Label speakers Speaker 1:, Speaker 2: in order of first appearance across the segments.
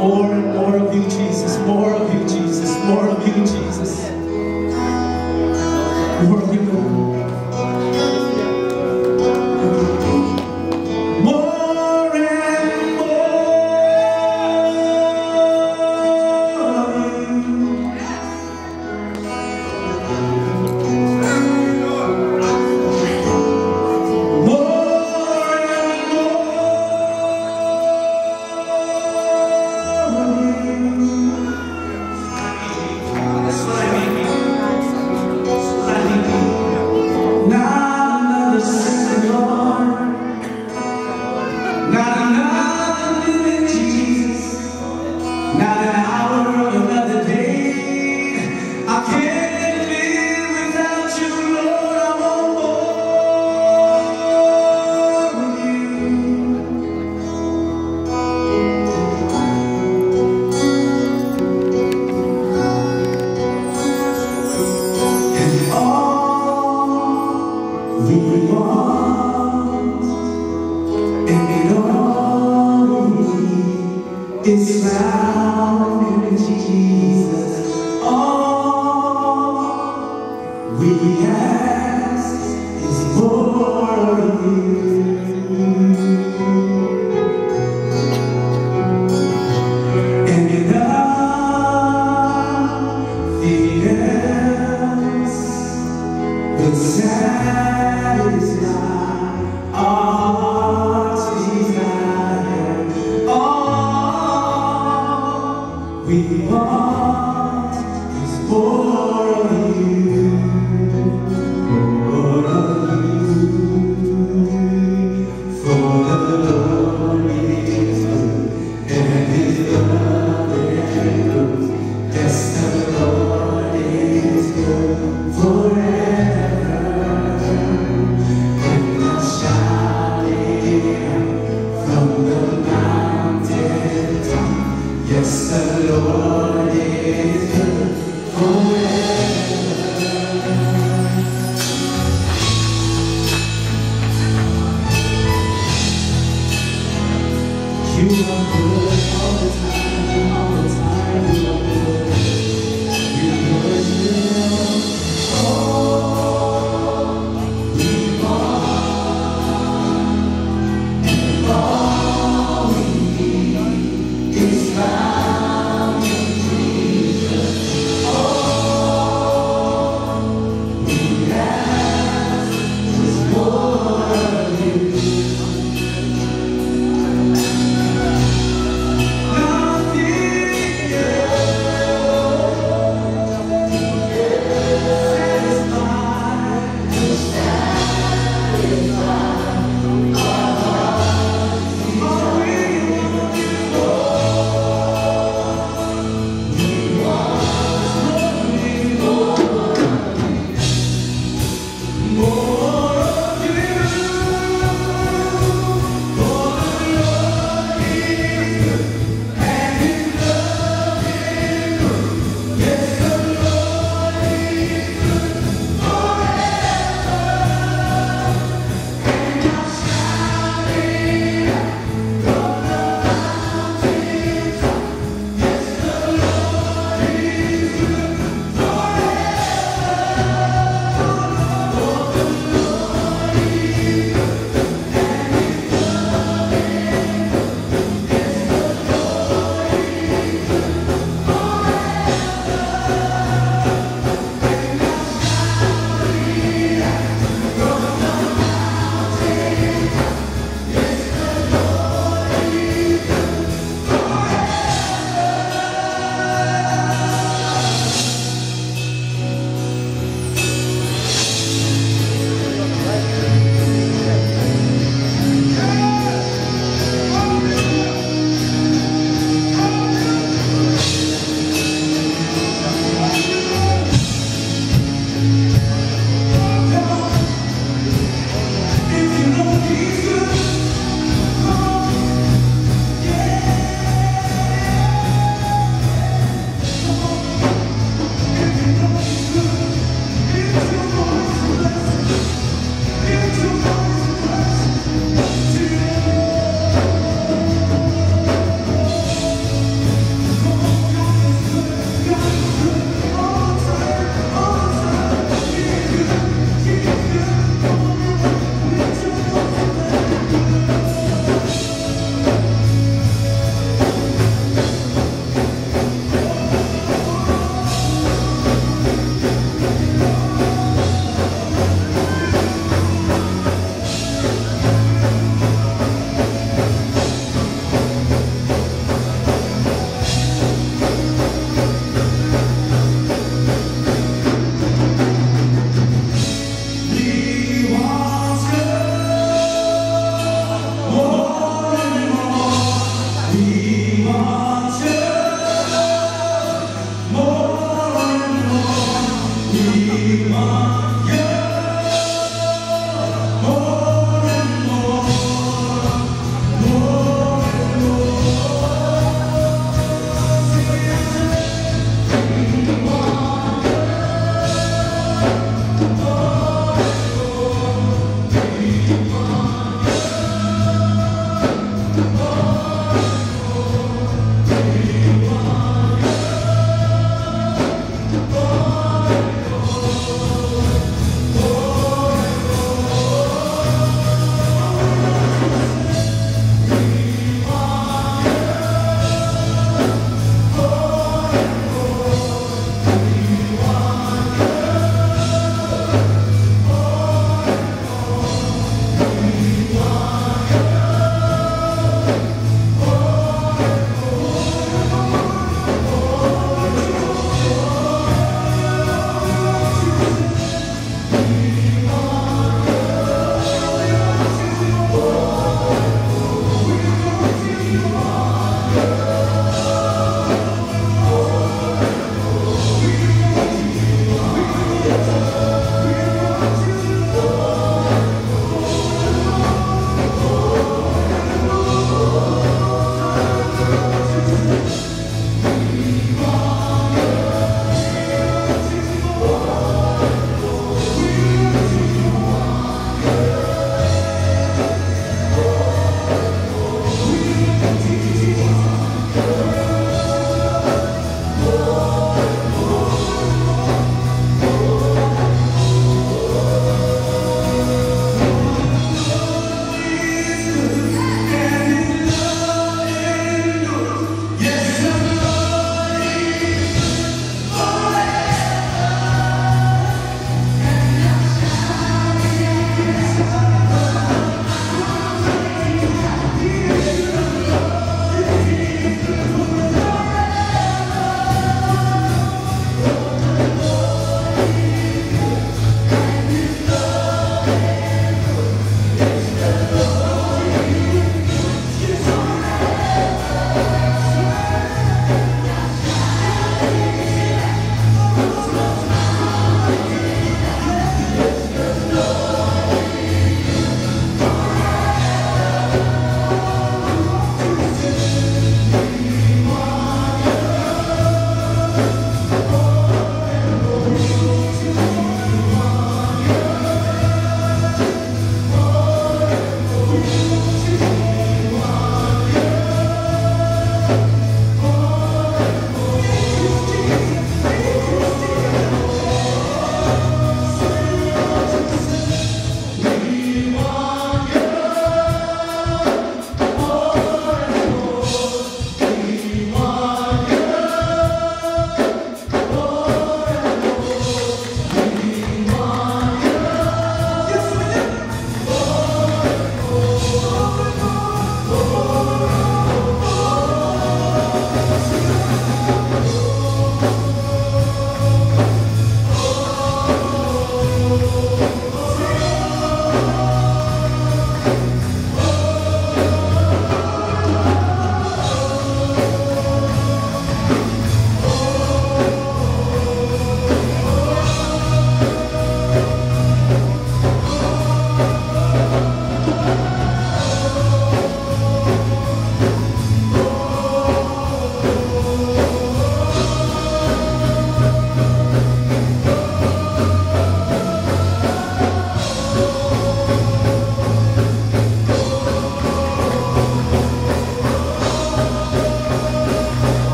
Speaker 1: More and more of you, Jesus. More of you, Jesus. More of you, Jesus. Now that our is found Jesus. All we ask is for you. And nothing else will satisfy. You won't it all the time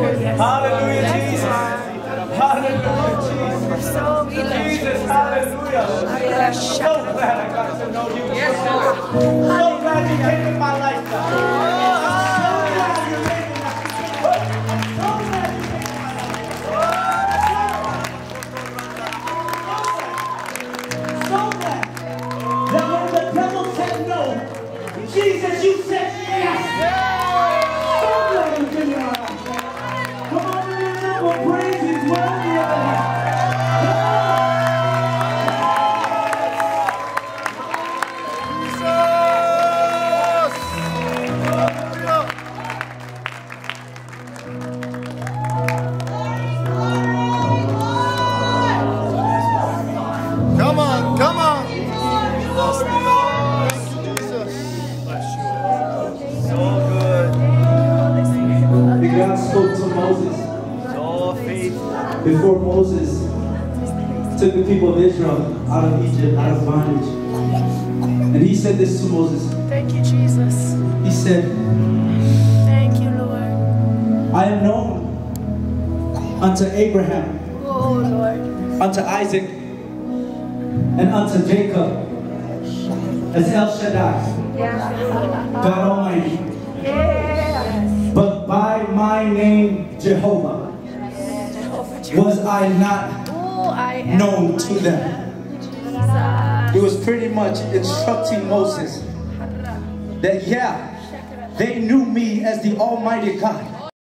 Speaker 1: Hallelujah, Jesus. Hallelujah, Jesus. Jesus, hallelujah. I'm so glad I got to know you. So glad you came
Speaker 2: before Moses took the people of Israel out of Egypt, out of bondage. And he said this to Moses.
Speaker 3: Thank you, Jesus.
Speaker 2: He said,
Speaker 3: Thank you, Lord.
Speaker 2: I am known unto Abraham,
Speaker 3: Oh, Lord.
Speaker 2: unto Isaac, and unto Jacob as El Shaddai, God Almighty.
Speaker 3: Yes.
Speaker 2: But by my name, Jehovah, was I not known to them. He was pretty much instructing Moses that, yeah, they knew me as the Almighty God,